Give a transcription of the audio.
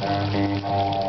Amen. Mm -hmm.